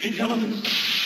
Hey, gentlemen.